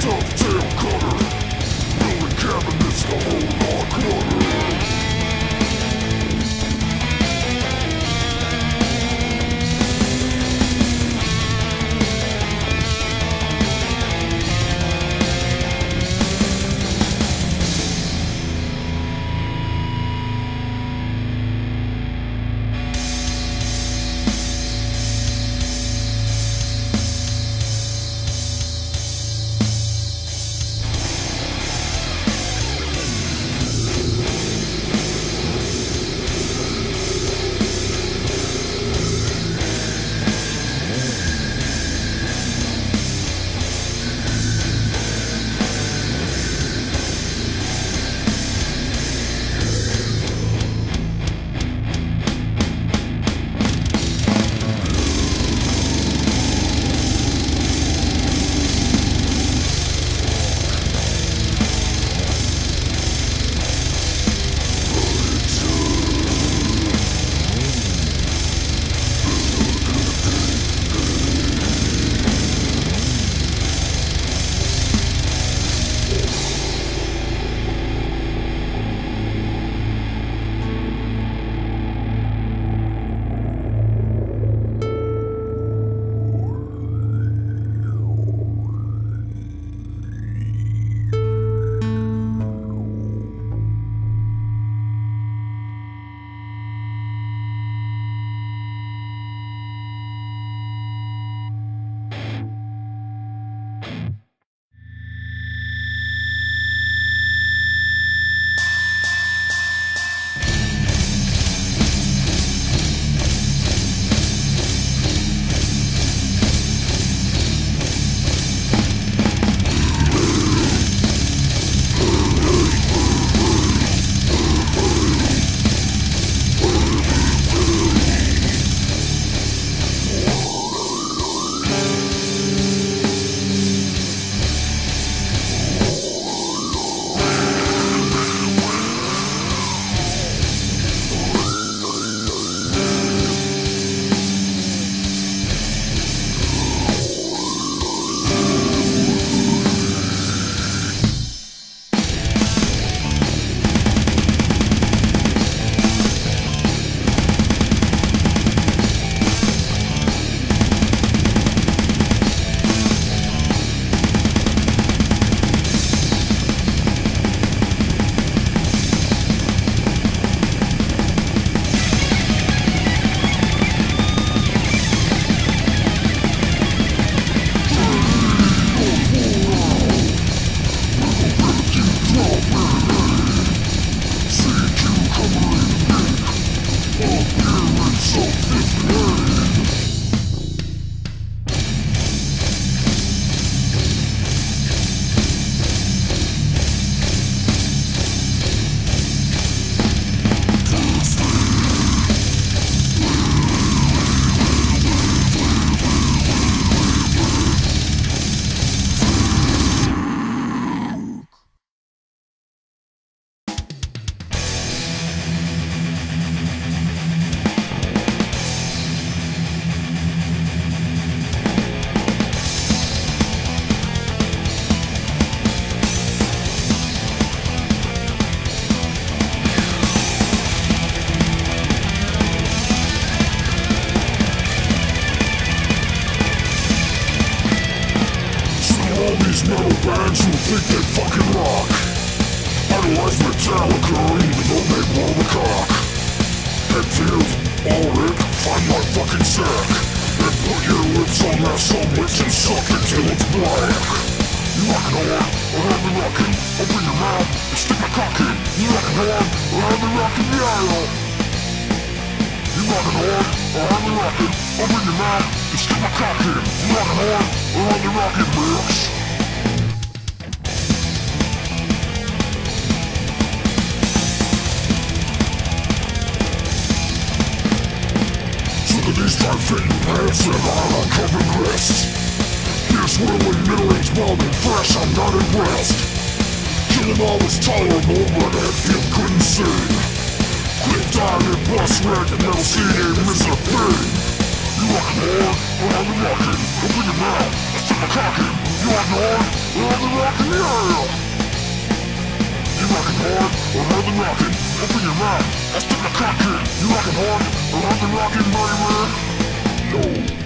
dovetail cutter. Building cabinets to hold clutter. Think they fucking rock. Idolize Metallica even though they blow the cock. Hetfield, Ulrich, find my fucking sack. And put your lips on that sandwich and suck it till it's black. You rockin' on, or I've been rockin'. Open your mouth and stick my cock in. You rockin' on, or I've been rockin' the aisle. You rockin' on, or I've been rockin'. Open your mouth and stick my cock in. You rockin' on, or I've been rockin', bitch. These tight-fitting pants and all uncovered wrists. Here's whirling middle-aged bald and fresh, I'm not impressed. Killing all was tolerable, but Hetfield couldn't see. Quick and bust red and never seen a thing. You rockin' hard, or I'm rockin'. Open your hard or are they rocking the area? You rocking hard or are they rocking? Open your mouth, I stick my cock in. You rocking hard or they rocking, baby? No.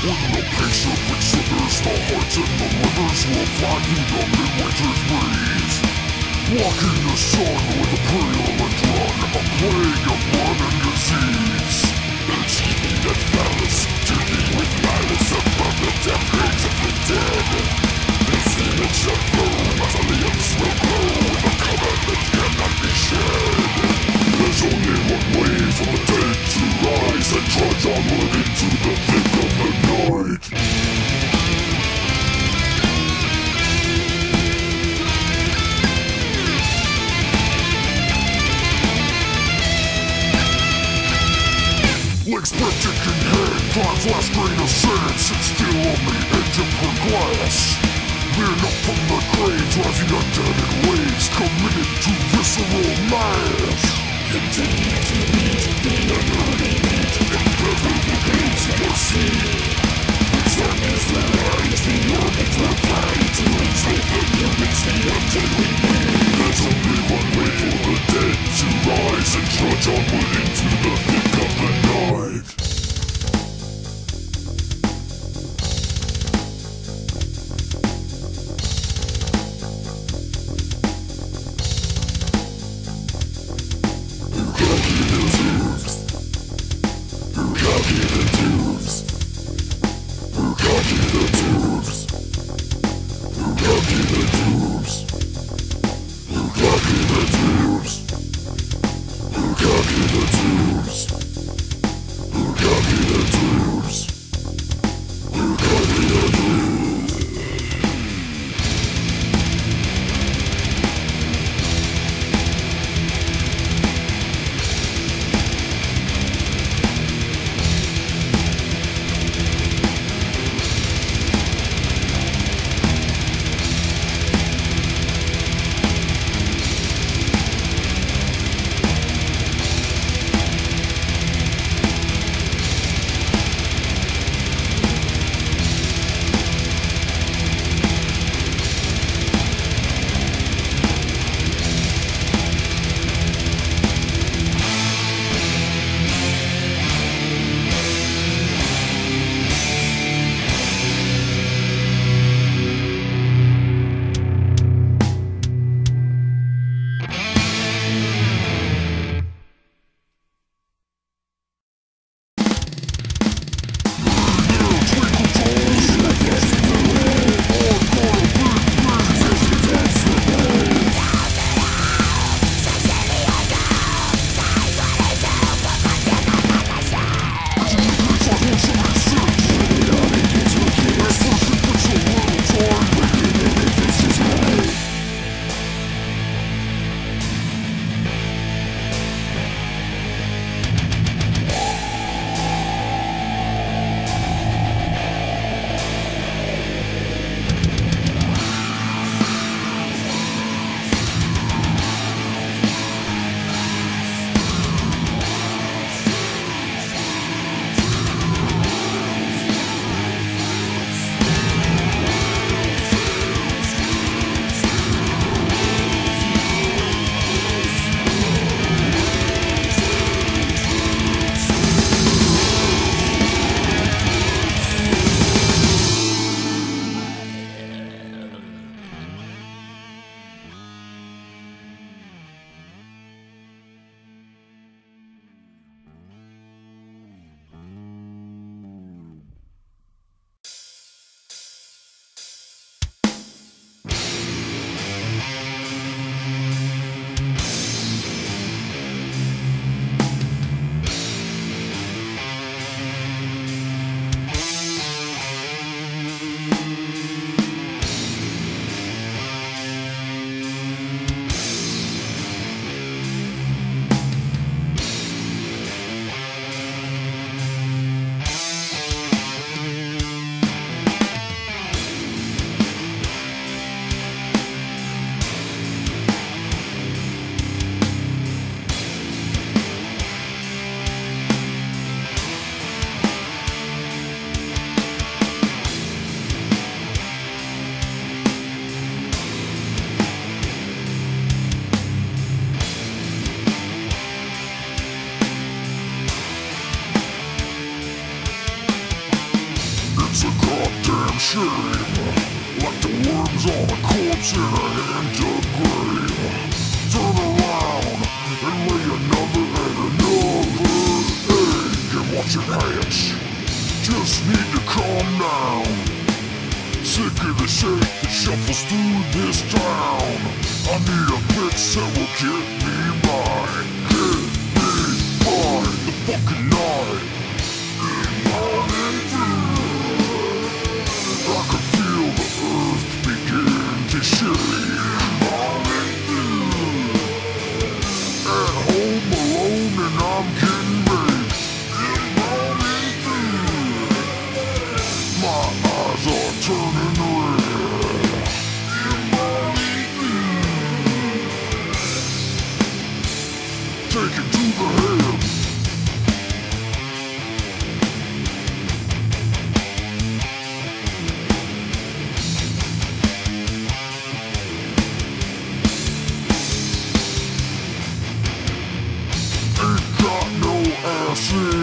When the picture considers the hearts and the livers will fly the midwinter's breeze. Walking the sun with a purulent run, a plague of blood and disease. Achieving that phallus, dealing with malice above the decades of the dead. This image of bloom as a will grow with a cover that cannot be shed. One way for the dead to rise and trudge onward into the thick of the night. In hand, time's last grain of sand sits still on the edge of her glass. Men up from the grave, driving undead in waves, committed to visceral mass. Trudge onward into the thick of the night. 始めるぞ true.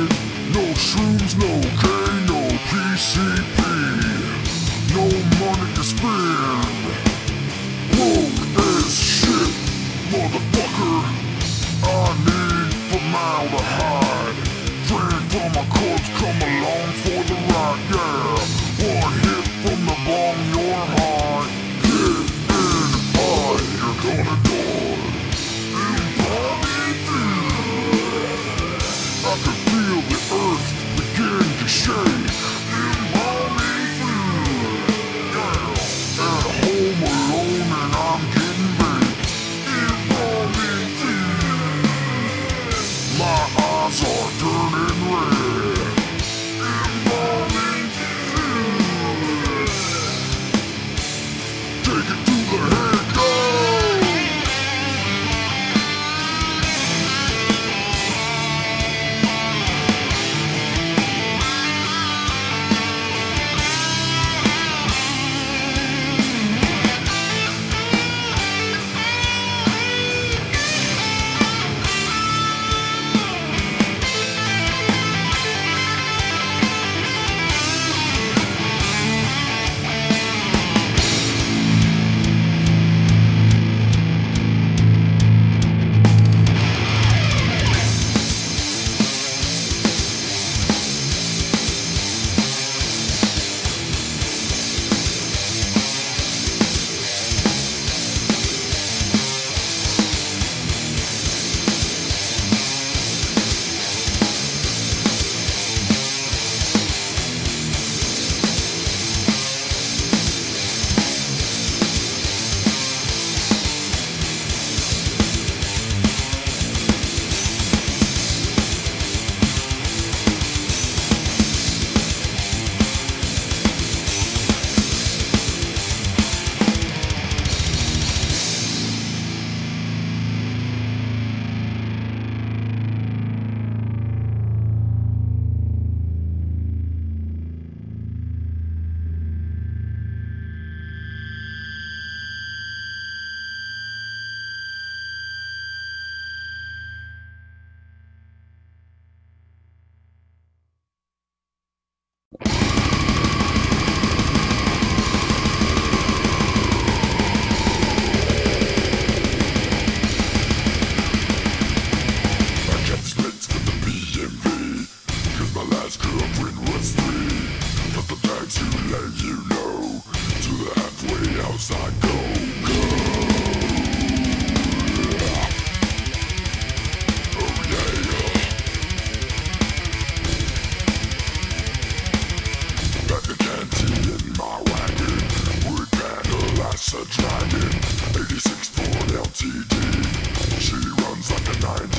A dragon, 86 Ford LTD She runs like a nine.